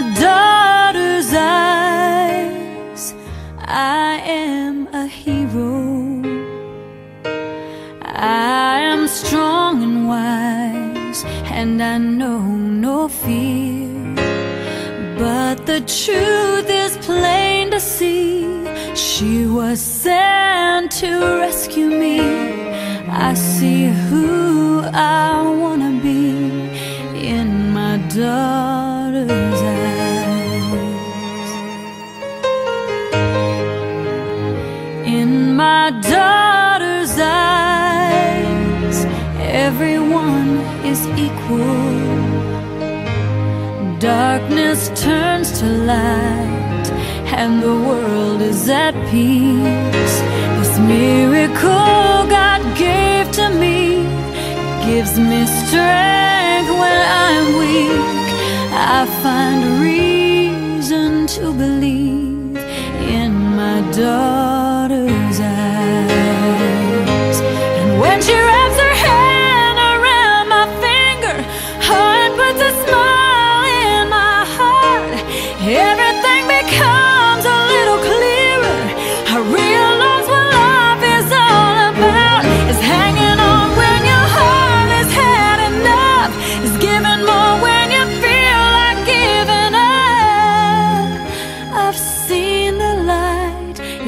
my daughter's eyes, I am a hero. I am strong and wise, and I know no fear. But the truth is plain to see. She was sent to rescue me. I see who I wanna be in my daughter's In my daughter's eyes, everyone is equal. Darkness turns to light, and the world is at peace. This miracle God gave to me gives me strength when I'm weak. I find reason to believe in my daughter's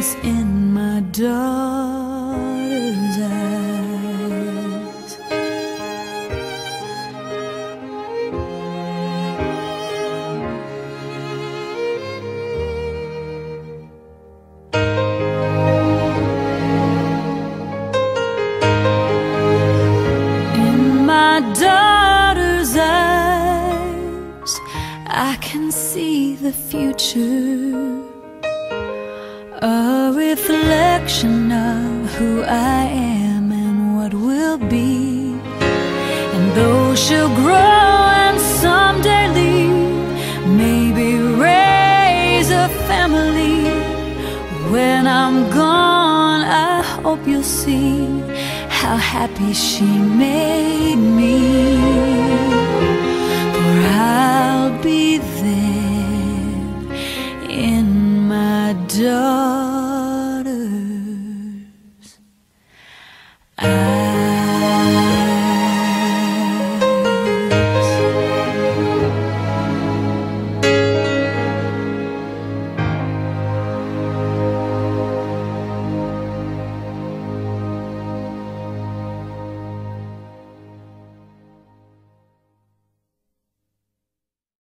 is in my daughter's eyes. In my daughter's eyes, I can see the future. A reflection of who I am and what will be. And though she'll grow and someday leave, maybe raise a family. When I'm gone, I hope you'll see how happy she made me. For be